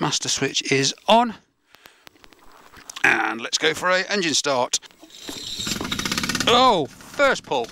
Master switch is on. And let's go for a engine start. Oh, first pull.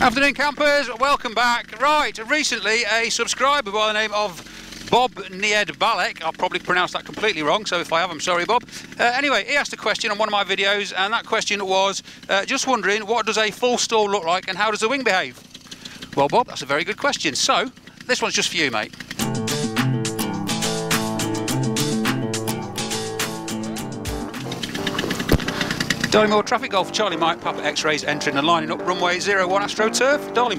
Afternoon campers, welcome back. Right, recently a subscriber by the name of Bob Nied Balek, I'll probably pronounce that completely wrong, so if I have, I'm sorry, Bob. Uh, anyway, he asked a question on one of my videos, and that question was uh, just wondering what does a full stall look like and how does the wing behave? Well, Bob, that's a very good question. So, this one's just for you, mate. Darley traffic golf Charlie Mike Papa X-rays entering and lining up runway 01 AstroTurf, Darley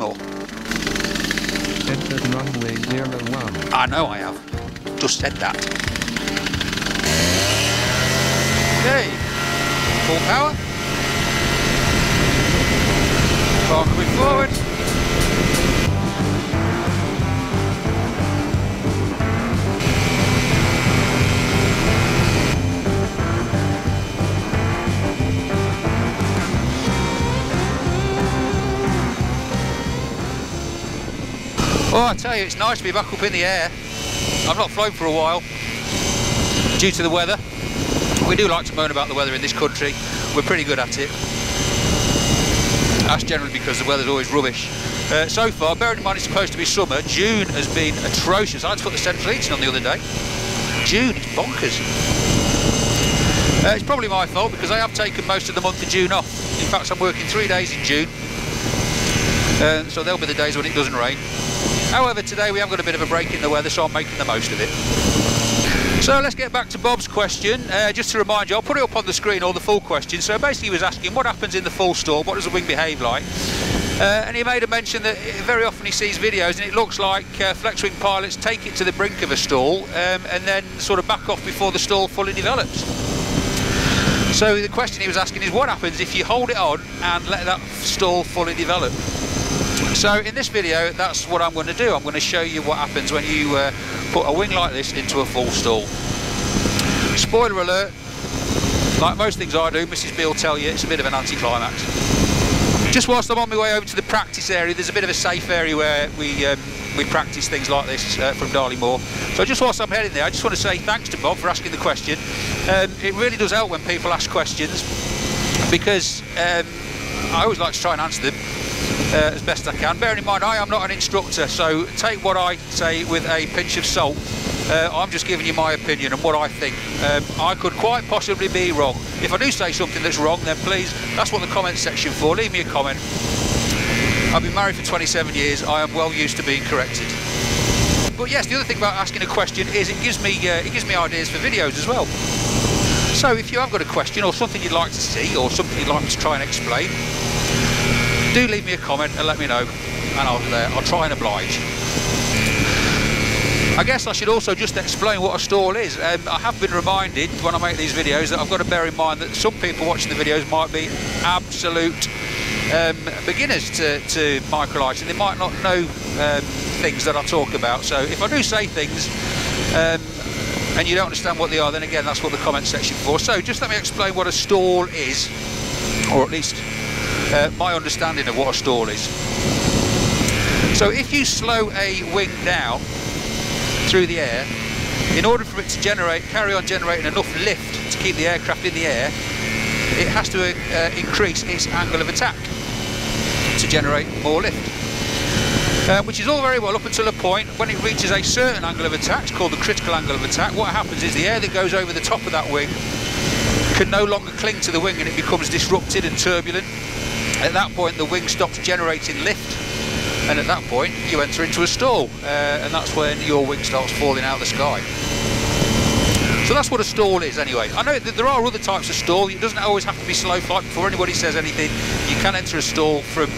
Entered runway 01. I know I have. Just said that. Okay. Full power. Car coming forward. Oh, I tell you, it's nice to be back up in the air. I've not flown for a while due to the weather. We do like to moan about the weather in this country. We're pretty good at it. That's generally because the weather's always rubbish. Uh, so far, bearing in mind it's supposed to be summer, June has been atrocious. I had to put the central heating on the other day. June, it's bonkers. Uh, it's probably my fault because I have taken most of the month of June off. In fact, I'm working three days in June. Uh, so there'll be the days when it doesn't rain. However, today we have got a bit of a break in the weather, so I'm making the most of it. So let's get back to Bob's question. Uh, just to remind you, I'll put it up on the screen, all the full question. So basically he was asking what happens in the full storm, what does the wing behave like? Uh, and he made a mention that very often he sees videos and it looks like uh, flex wing pilots take it to the brink of a stall um, and then sort of back off before the stall fully develops. So the question he was asking is what happens if you hold it on and let that stall fully develop? So in this video, that's what I'm going to do. I'm going to show you what happens when you uh, put a wing like this into a full stall. Spoiler alert, like most things I do, Mrs B will tell you it's a bit of an anticlimax. Just whilst I'm on my way over to the practice area, there's a bit of a safe area where we um, we practice things like this uh, from Darley Moor. So just whilst I'm heading there, I just want to say thanks to Bob for asking the question. Um, it really does help when people ask questions because um, I always like to try and answer them uh, as best I can. Bearing in mind, I am not an instructor, so take what I say with a pinch of salt. Uh, I'm just giving you my opinion and what I think. Um, I could quite possibly be wrong. If I do say something that's wrong, then please, that's what the comment section for. Leave me a comment. I've been married for 27 years. I am well used to being corrected. But yes, the other thing about asking a question is it gives me uh, it gives me ideas for videos as well. So if you have got a question or something you'd like to see or something you'd like to try and explain, do leave me a comment and let me know and I'll, uh, I'll try and oblige. I guess I should also just explain what a stall is. Um, I have been reminded when I make these videos that I've got to bear in mind that some people watching the videos might be absolute um, beginners to, to microlighting. They might not know um, things that I talk about. So if I do say things um, and you don't understand what they are, then again, that's what the comment section for. So just let me explain what a stall is, or at least uh, my understanding of what a stall is. So if you slow a wing down through the air, in order for it to generate, carry on generating enough lift to keep the aircraft in the air, it has to uh, increase its angle of attack to generate more lift. Uh, which is all very well up until a point when it reaches a certain angle of attack, it's called the critical angle of attack, what happens is the air that goes over the top of that wing can no longer cling to the wing and it becomes disrupted and turbulent at that point, the wing stops generating lift, and at that point, you enter into a stall, uh, and that's when your wing starts falling out of the sky. So that's what a stall is anyway. I know that there are other types of stall. It doesn't always have to be slow flight. Before anybody says anything, you can enter a stall from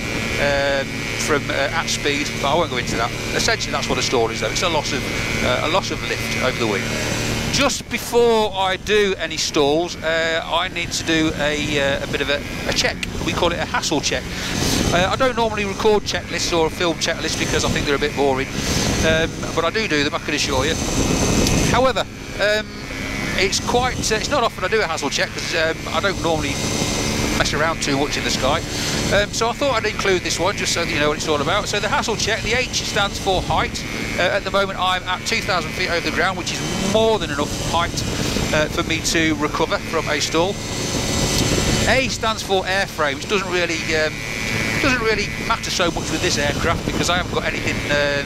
um, from uh, at speed, but I won't go into that. Essentially, that's what a stall is though. It's a loss of uh, a loss of lift over the wing. Just before I do any stalls, uh, I need to do a, uh, a bit of a, a, check. We call it a HASELL check. Uh, I don't normally record checklists or film checklists because I think they're a bit boring, um, but I do do them, I can assure you. However, um, it's quite, uh, it's not often I do a HASELL check because um, I don't normally mess around too much in the sky. Um, so I thought I'd include this one just so that you know what it's all about. So the HASELL check, the H stands for height. Uh, at the moment I'm at 2,000 feet over the ground, which is more than enough height uh, for me to recover from a stall. A stands for airframe, which doesn't really um, doesn't really matter so much with this aircraft because I haven't got anything uh,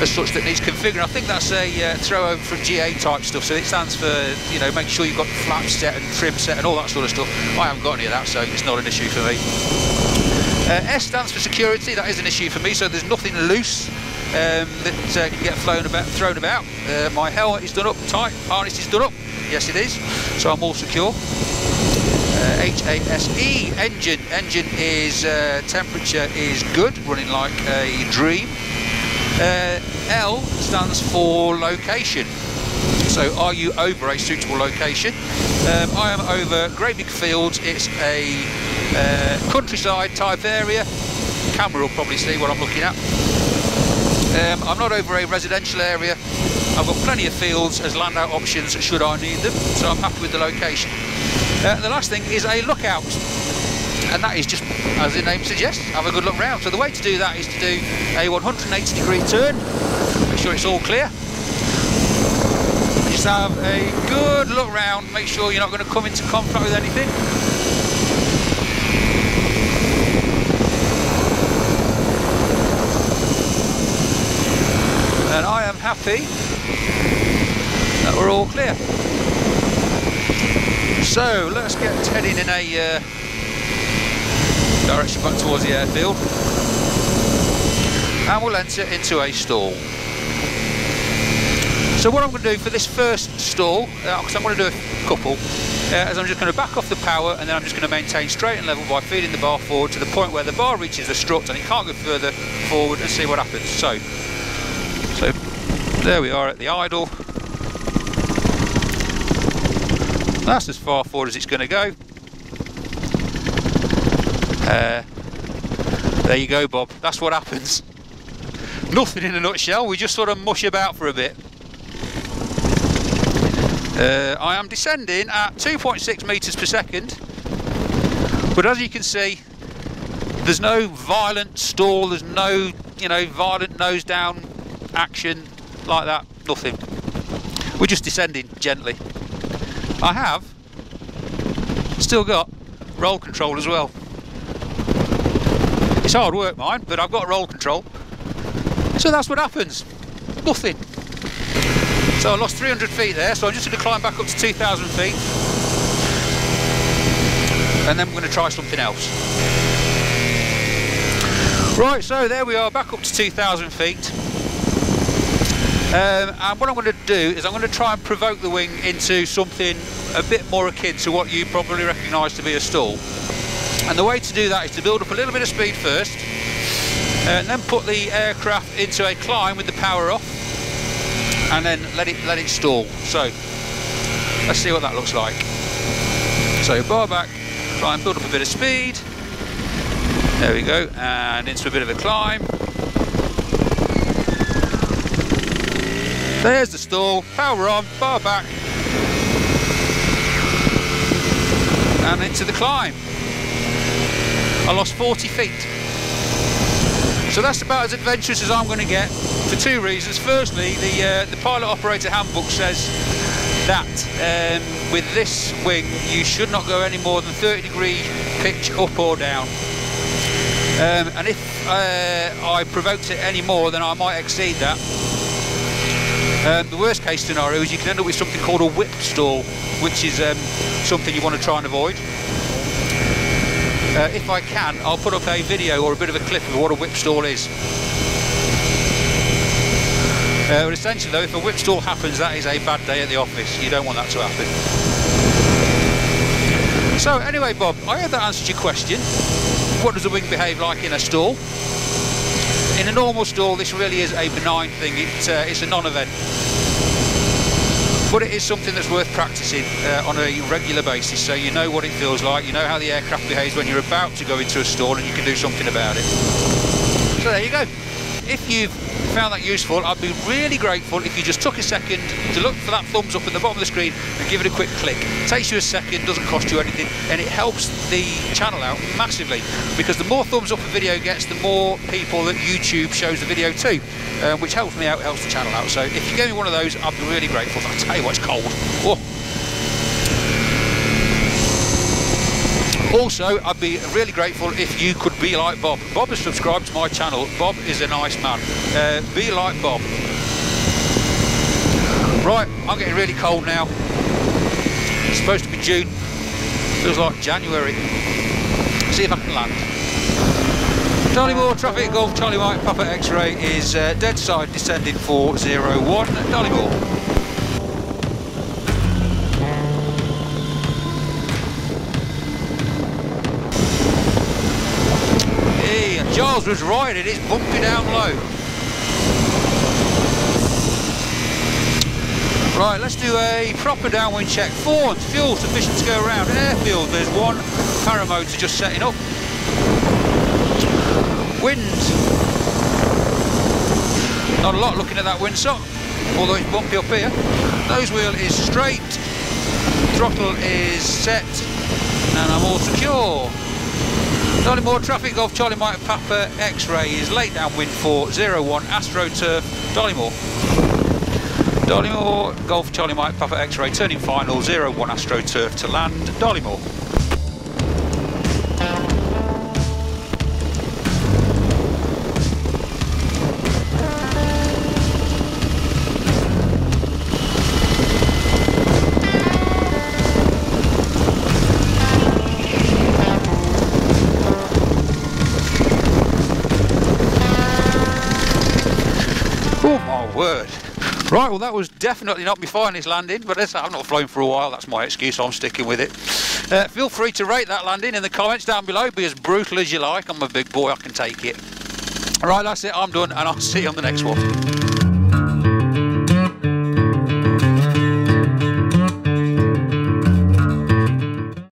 as such that needs configuring. I think that's a uh, throw over from GA type stuff, so it stands for, you know, make sure you've got flaps set and trim set and all that sort of stuff. I haven't got any of that, so it's not an issue for me. Uh, S stands for security, that is an issue for me, so there's nothing loose um, that uh, can get flown about, thrown about. Uh, my helmet is done up tight, harness is done up, yes it is, so I'm all secure. Uh, HASE engine, engine is, uh, temperature is good, running like a dream. Uh, L stands for location. So are you over a suitable location? Um, I am over Great Big Fields. It's a uh, countryside type area. Camera will probably see what I'm looking at. Um, I'm not over a residential area. I've got plenty of fields as land out options should I need them, so I'm happy with the location. Uh, the last thing is a lookout and that is just, as the name suggests, have a good look round. So the way to do that is to do a 180 degree turn, make sure it's all clear. Just have a good look round, make sure you're not going to come into conflict with anything. And I am happy that we're all clear. So let's get heading in a uh, direction back towards the airfield and we'll enter into a stall. So what I'm going to do for this first stall, because uh, I'm going to do a couple, uh, is I'm just going to back off the power and then I'm just going to maintain straight and level by feeding the bar forward to the point where the bar reaches the strut and it can't go further forward and see what happens. So, so there we are at the idle. That's as far forward as it's going to go. Uh, there you go, Bob. That's what happens. Nothing in a nutshell. We just sort of mush about for a bit. Uh, I am descending at 2.6 metres per second. But as you can see, there's no violent stall. There's no, you know, violent nose down action like that. Nothing. We're just descending gently. I have still got roll control as well. It's hard work mine, but I've got roll control. So that's what happens. Nothing. So I lost 300 feet there, so I'm just going to climb back up to 2,000 feet. And then we're going to try something else. Right, so there we are, back up to 2,000 feet. Um, and what I'm going to do is I'm going to try and provoke the wing into something a bit more akin to what you probably recognise to be a stall. And the way to do that is to build up a little bit of speed first, uh, and then put the aircraft into a climb with the power off, and then let it let it stall. So let's see what that looks like. So bar back, try and build up a bit of speed. There we go, and into a bit of a climb. There's the stall, power on, bar back, and into the climb. I lost 40 feet. So that's about as adventurous as I'm going to get for two reasons. Firstly, the, uh, the pilot operator handbook says that um, with this wing you should not go any more than 30 degree pitch up or down. Um, and if uh, I provoked it any more then I might exceed that. Um, the worst case scenario is you can end up with something called a whip stall, which is um, something you want to try and avoid. Uh, if I can, I'll put up a video or a bit of a clip of what a whip stall is. Uh, but essentially though, if a whip stall happens, that is a bad day at the office. You don't want that to happen. So anyway, Bob, I hope that answered your question. What does the wing behave like in a stall? In a normal stall, this really is a benign thing. It, uh, it's a non-event but it is something that's worth practicing uh, on a regular basis so you know what it feels like, you know how the aircraft behaves when you're about to go into a stall and you can do something about it. So there you go. If you've found that useful, I'd be really grateful if you just took a second to look for that thumbs up at the bottom of the screen and give it a quick click. It takes you a second, doesn't cost you anything, and it helps the channel out massively because the more thumbs up a video gets, the more people that YouTube shows the video to, uh, which helps me out, helps the channel out. So if you give me one of those, I'd be really grateful. I'll tell you what, it's cold. Oh. Also, I'd be really grateful if you could be like Bob. Bob has subscribed to my channel. Bob is a nice man. Uh, be like Bob. Right, I'm getting really cold now. It's supposed to be June. Feels like January. See if I can land. Darley Moor, traffic Golf, Charlie Mike, Papa X-ray is uh, dead side descending for 01. Darley Moor. Giles was right, it is bumpy down low. Right, let's do a proper downwind check. Ford, fuel sufficient to go around. Airfield, there's one paramotor just setting up. Wind. Not a lot looking at that windsock, although it's bumpy up here. Nose wheel is straight, throttle is set, and I'm all secure. Darley Moor, traffic Golf, Charlie Mike Papa X-ray is late downwind for 01 AstroTurf, Darley Moor. Dollymore, Golf, Charlie Mike Papa X-ray, turning final 01 Astro Turf to land, Darley Moor. word. Right, well that was definitely not my finest landing, but I've not flown for a while, that's my excuse, I'm sticking with it. Uh, feel free to rate that landing in the comments down below, be as brutal as you like, I'm a big boy, I can take it. Right, that's it, I'm done, and I'll see you on the next one.